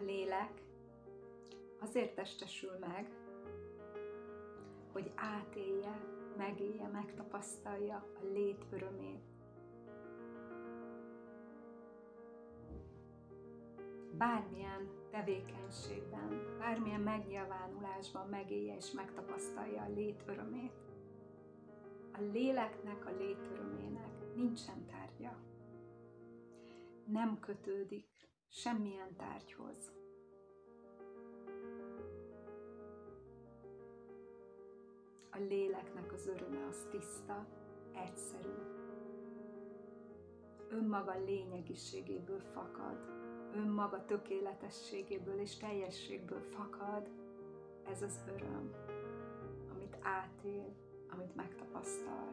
A lélek azért testesül meg, hogy átélje, megélje, megtapasztalja a lét örömét. Bármilyen tevékenységben, bármilyen megnyilvánulásban megélje és megtapasztalja a lét örömét. A léleknek, a lét örömének nincsen tárgya. Nem kötődik semmilyen tárgyhoz. A léleknek az öröme az tiszta, egyszerű. Önmaga lényegiségéből fakad, önmaga tökéletességéből és teljességből fakad ez az öröm, amit átél, amit megtapasztal.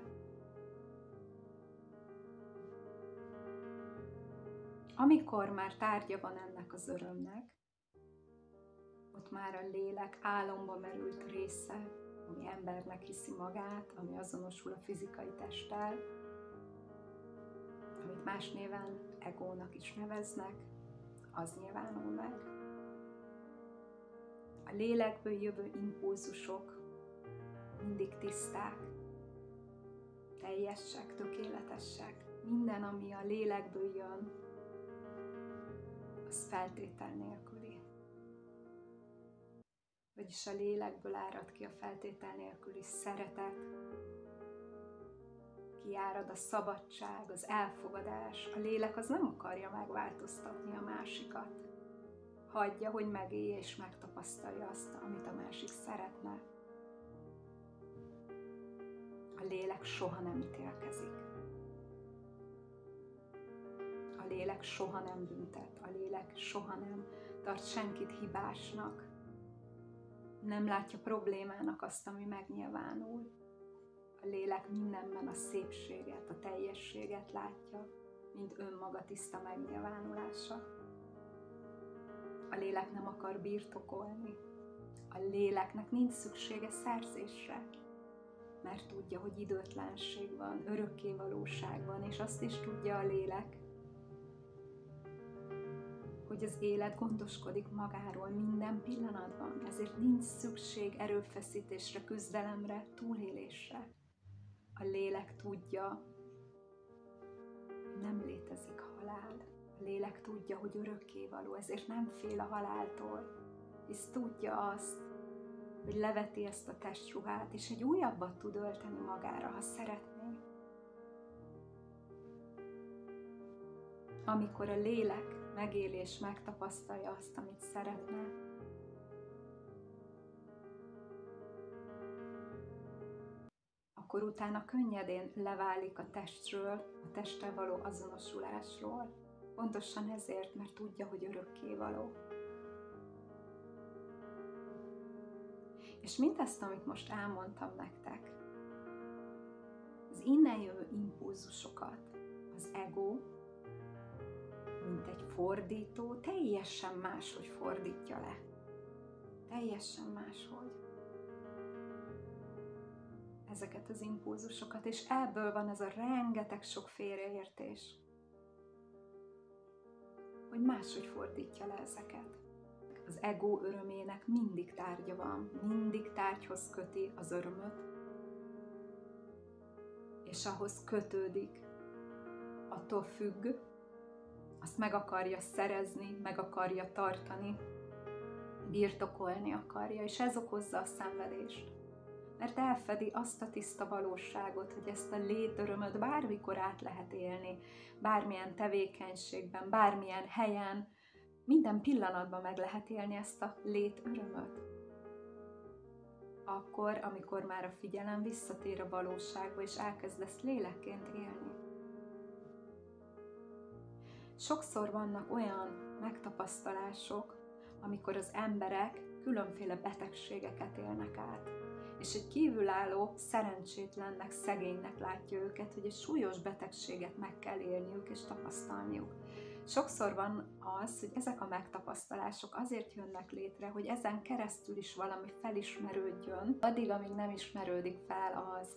Amikor már tárgya van ennek az örömnek, ott már a lélek álomba merült része, ami embernek hiszi magát, ami azonosul a fizikai testtel, amit más néven egónak is neveznek, az nyilvánul meg. A lélekből jövő impulzusok mindig tiszták, teljesek, tökéletesek. Minden, ami a lélekből jön, az feltétel nélküli. Vagyis a lélekből árad ki a feltétel nélküli szeretet, kiárad a szabadság, az elfogadás. A lélek az nem akarja megváltoztatni a másikat. Hagyja, hogy megélje és megtapasztalja azt, amit a másik szeretne. A lélek soha nem ítélkezik. Lélek soha nem büntet. A lélek soha nem tart senkit hibásnak. Nem látja problémának azt, ami megnyilvánul a lélek mindenben a szépséget, a teljességet látja, mint önmaga tiszta megnyilvánulása. A lélek nem akar birtokolni. A léleknek nincs szüksége szerzésre, mert tudja, hogy időtlenség van, örökké valóság van, és azt is tudja a lélek, hogy az élet gondoskodik magáról minden pillanatban, ezért nincs szükség erőfeszítésre, küzdelemre, túlélésre a lélek tudja, nem létezik halál. A lélek tudja, hogy örökké való, ezért nem fél a haláltól, hisz tudja azt, hogy leveti ezt a testruhát, és egy újabbat tud ölteni magára, ha szeretné. Amikor a lélek megélés megtapasztalja azt, amit szeretne, akkor utána könnyedén leválik a testről, a testtel való azonosulásról. Pontosan ezért, mert tudja, hogy örökké való. És mindezt, amit most elmondtam nektek, az innen jövő impulzusokat az ego, mint egy fordító, teljesen máshogy fordítja le. Teljesen máshogy ezeket az impulzusokat, és ebből van ez a rengeteg sok félreértés, hogy máshogy fordítja le ezeket. Az ego örömének mindig tárgya van, mindig tárgyhoz köti az örömöt, és ahhoz kötődik, attól függ, azt meg akarja szerezni, meg akarja tartani, birtokolni akarja, és ez okozza a szenvedést mert elfedi azt a tiszta valóságot, hogy ezt a létörömöt bármikor át lehet élni, bármilyen tevékenységben, bármilyen helyen, minden pillanatban meg lehet élni ezt a létörömöt. Akkor, amikor már a figyelem visszatér a valóságba, és elkezdesz lélekként élni. Sokszor vannak olyan megtapasztalások, amikor az emberek különféle betegségeket élnek át és egy kívülálló szerencsétlennek, szegénynek látja őket, hogy egy súlyos betegséget meg kell élniük és tapasztalniuk. Sokszor van az, hogy ezek a megtapasztalások azért jönnek létre, hogy ezen keresztül is valami felismerődjön, addig, amíg nem ismerődik fel az,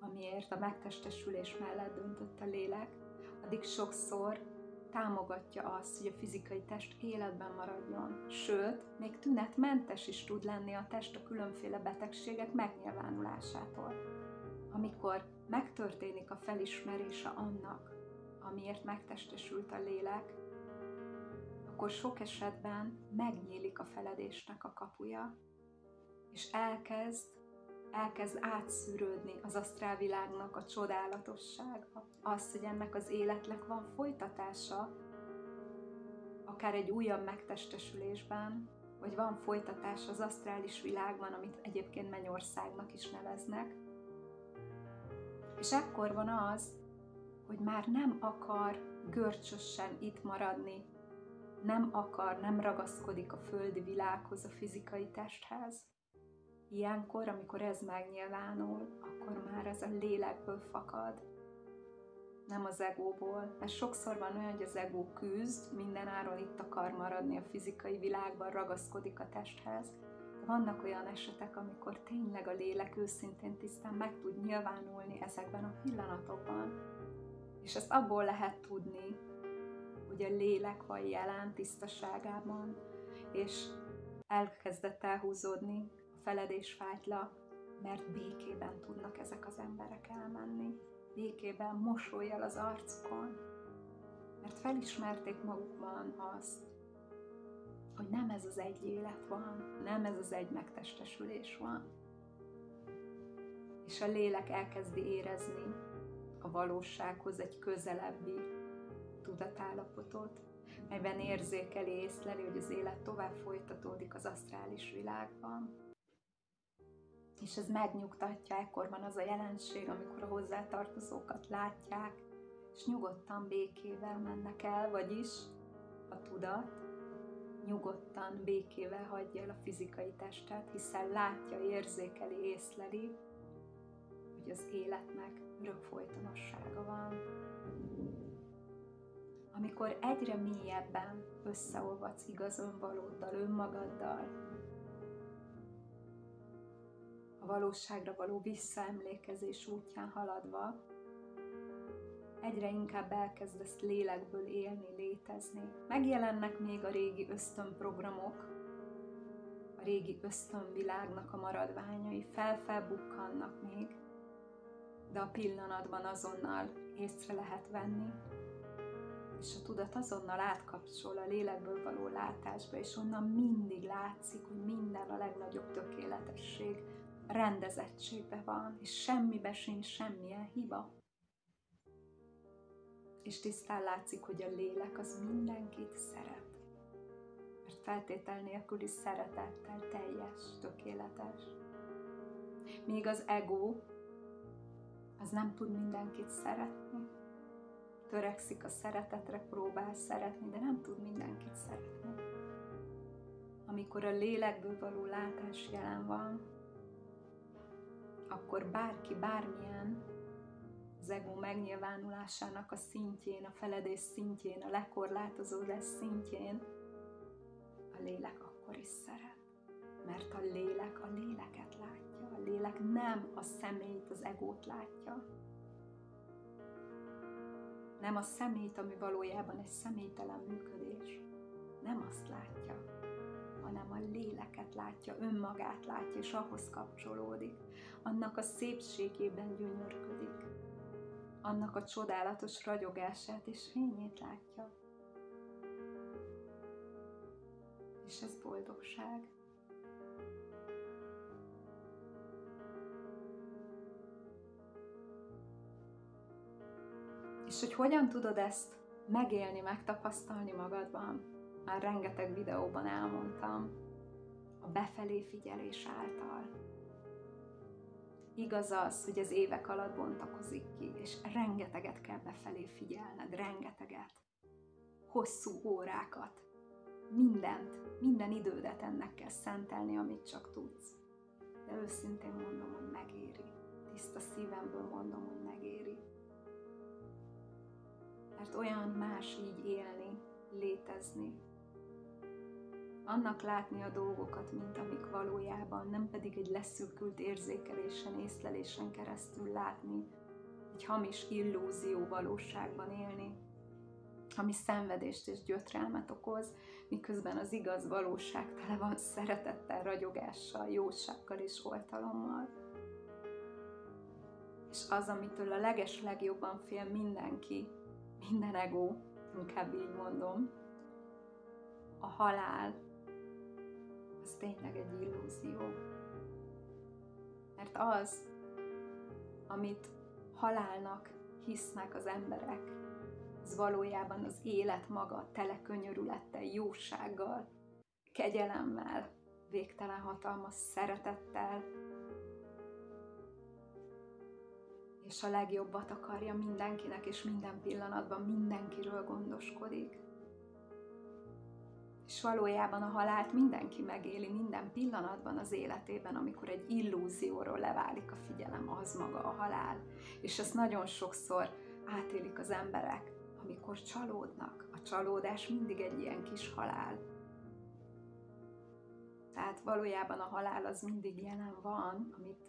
amiért a megtestesülés mellett döntött a lélek, addig sokszor támogatja azt, hogy a fizikai test életben maradjon. Sőt, még tünetmentes is tud lenni a test a különféle betegségek megnyilvánulásától. Amikor megtörténik a felismerése annak, amiért megtestesült a lélek, akkor sok esetben megnyílik a feledésnek a kapuja, és elkezd, elkezd átszűrődni az asztrálvilágnak a csodálatossága. Az, hogy ennek az életnek van folytatása, akár egy újabb megtestesülésben, vagy van folytatás az asztrális világban, amit egyébként mennyországnak is neveznek. És ekkor van az, hogy már nem akar görcsösen itt maradni, nem akar, nem ragaszkodik a földi világhoz, a fizikai testhez. Ilyenkor, amikor ez megnyilvánul, akkor már ez a lélekből fakad, nem az egóból. Mert sokszor van olyan, hogy az ego küzd, mindenáron itt akar maradni a fizikai világban, ragaszkodik a testhez. De vannak olyan esetek, amikor tényleg a lélek őszintén tisztán meg tud nyilvánulni ezekben a pillanatokban. És ezt abból lehet tudni, hogy a lélek van jelen tisztaságában, és elkezdett elhúzódni a feledés fájtla, mert békében tudnak ezek az emberek elmenni. Békében, mosolyjal az arcukon, mert felismerték magukban azt, hogy nem ez az egy élet van, nem ez az egy megtestesülés van. És a lélek elkezdi érezni a valósághoz egy közelebbi tudatállapotot, melyben érzékeli, észleli, hogy az élet tovább folytatódik az asztrális világban. És ez megnyugtatja, ekkor van az a jelenség, amikor a hozzátartozókat látják, és nyugodtan békével mennek el, vagyis a tudat nyugodtan békével hagyja el a fizikai testet, hiszen látja, érzékeli, észleli, hogy az életnek örök folytonossága van. Amikor egyre mélyebben összeolvadsz igaz önvalóddal, önmagaddal, a valóságra való visszaemlékezés útján haladva, egyre inkább elkezdesz lélekből élni, létezni. Megjelennek még a régi ösztönprogramok, a régi ösztönvilágnak a maradványai, felfelbukkannak még, de a pillanatban azonnal észre lehet venni, és a tudat azonnal átkapcsol a lélekből való látásba, és onnan mindig látszik, hogy minden a legnagyobb tökéletesség, rendezettségben van, és semmibe sincs semmilyen hiba. És tisztán látszik, hogy a lélek az mindenkit szeret. Mert feltétel nélküli szeretettel teljes, tökéletes. Míg az ego az nem tud mindenkit szeretni. Törekszik a szeretetre, próbál szeretni, de nem tud mindenkit szeretni. Amikor a lélekből való látás jelen van, akkor bárki bármilyen az ego megnyilvánulásának a szintjén, a feledés szintjén, a lekorlátozódás szintjén, a lélek akkor is szeret. Mert a lélek a léleket látja a lélek nem a szemét, az egót látja. Nem a szemét, ami valójában egy személytelen működés. Nem azt látja, hanem a léleket látja, önmagát látja, és ahhoz kapcsolódik. Annak a szépségében gyönyörködik. Annak a csodálatos ragyogását és fényét látja. És ez boldogság. És hogy hogyan tudod ezt megélni, megtapasztalni magadban, már rengeteg videóban elmondtam, a befelé figyelés által. Igaz az, hogy az évek alatt bontakozik ki, és rengeteget kell befelé figyelned, rengeteget. Hosszú órákat, mindent, minden idődet ennek kell szentelni, amit csak tudsz. De őszintén mondom, hogy megéri. Tiszta szívemből mondom, hogy megéri mert olyan más így élni, létezni. Annak látni a dolgokat, mint amik valójában, nem pedig egy leszűkült érzékelésen, észlelésen keresztül látni, egy hamis illúzió valóságban élni, ami szenvedést és gyötrelmet okoz, miközben az igaz valóság tele van szeretettel, ragyogással, jósággal és oltalommal. És az, amitől a leges legjobban fél mindenki, minden ego, inkább így mondom, a halál, az tényleg egy illúzió. Mert az, amit halálnak hisznek az emberek, az valójában az élet maga tele könyörülettel, jósággal, kegyelemmel, végtelen hatalmas szeretettel, és a legjobbat akarja mindenkinek, és minden pillanatban mindenkiről gondoskodik. És valójában a halált mindenki megéli minden pillanatban az életében, amikor egy illúzióról leválik a figyelem, az maga a halál. És ezt nagyon sokszor átélik az emberek, amikor csalódnak. A csalódás mindig egy ilyen kis halál. Tehát valójában a halál az mindig jelen van, amit,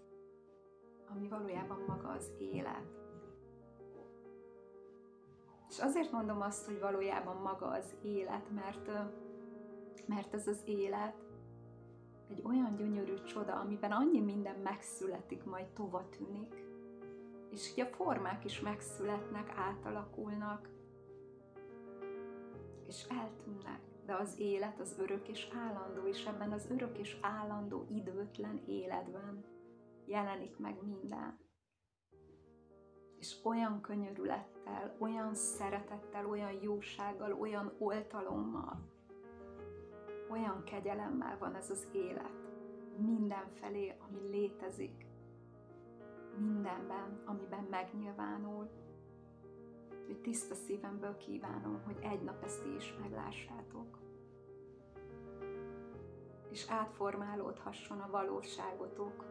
ami valójában maga az élet. És azért mondom azt, hogy valójában maga az élet, mert mert ez az élet egy olyan gyönyörű csoda, amiben annyi minden megszületik, majd tova tűnik. És így a formák is megszületnek, átalakulnak, és eltűnnek. De az élet az örök és állandó, és ebben az örök és állandó időtlen életben jelenik meg minden. És olyan könyörülettel, olyan szeretettel, olyan jósággal, olyan oltalommal, olyan kegyelemmel van ez az élet, mindenfelé, ami létezik, mindenben, amiben megnyilvánul, hogy tiszta szívemből kívánom, hogy egy nap ezt ti is meglássátok. És átformálódhasson a valóságotok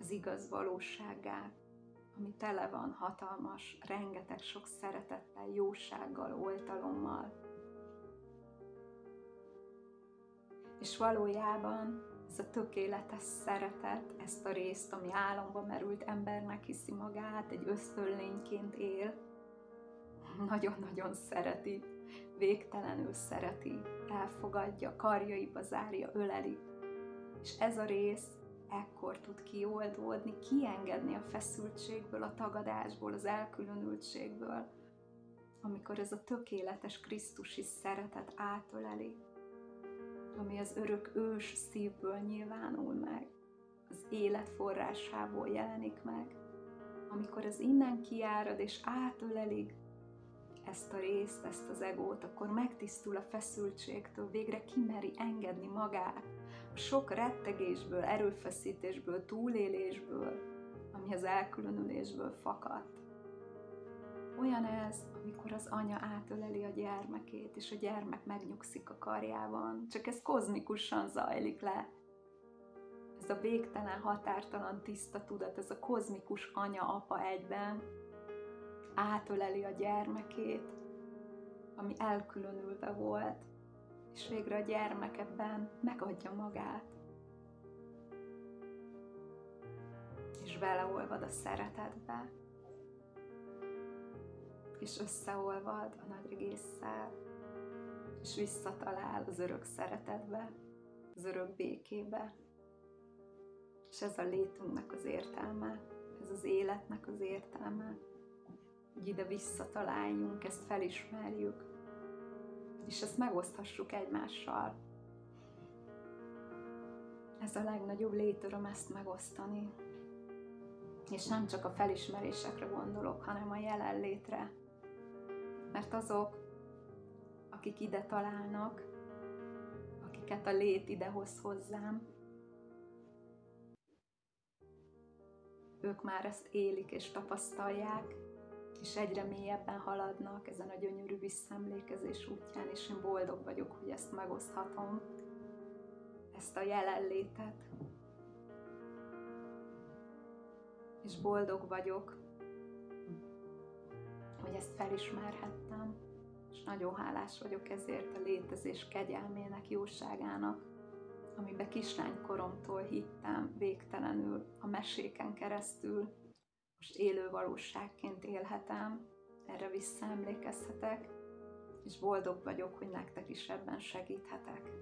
az igaz valóságá, ami tele van hatalmas, rengeteg sok szeretettel, jósággal, oltalommal, És valójában ez a tökéletes szeretet, ezt a részt, ami álomba merült embernek hiszi magát, egy ösztönlényként él, nagyon-nagyon szereti, végtelenül szereti, elfogadja, karjaiba zárja, öleli. És ez a rész ekkor tud kioldódni, kiengedni a feszültségből, a tagadásból, az elkülönültségből, amikor ez a tökéletes Krisztusi szeretet átöleli ami az örök ős szívből nyilvánul meg, az élet forrásából jelenik meg, amikor ez innen kiárad és átöleli ezt a részt, ezt az egót, akkor megtisztul a feszültségtől, végre kimeri engedni magát a sok rettegésből, erőfeszítésből, túlélésből, ami az elkülönülésből fakadt. Olyan ez, amikor az anya átöleli a gyermekét, és a gyermek megnyugszik a karjában. Csak ez kozmikusan zajlik le. Ez a végtelen, határtalan, tiszta tudat, ez a kozmikus anya-apa egyben átöleli a gyermekét, ami elkülönülve volt, és végre a gyermek ebben megadja magát. És beleolvad a szeretetbe és összeolvad a nagy egésszel, és visszatalál az örök szeretetbe, az örök békébe. És ez a létünknek az értelme, ez az életnek az értelme, hogy ide visszataláljunk, ezt felismerjük, és ezt megoszthassuk egymással. Ez a legnagyobb létöröm ezt megosztani. És nem csak a felismerésekre gondolok, hanem a jelenlétre, mert azok, akik ide találnak, akiket a lét idehoz hozzám, ők már ezt élik és tapasztalják, és egyre mélyebben haladnak ezen a gyönyörű visszaemlékezés útján, és én boldog vagyok, hogy ezt megoszthatom, ezt a jelenlétet. És boldog vagyok, hogy ezt felismerhettem, és nagyon hálás vagyok ezért a létezés kegyelmének, jóságának, amiben kislánykoromtól hittem végtelenül a meséken keresztül, most élő valóságként élhetem erre visszaemlékezhetek, és boldog vagyok, hogy nektek is ebben segíthetek.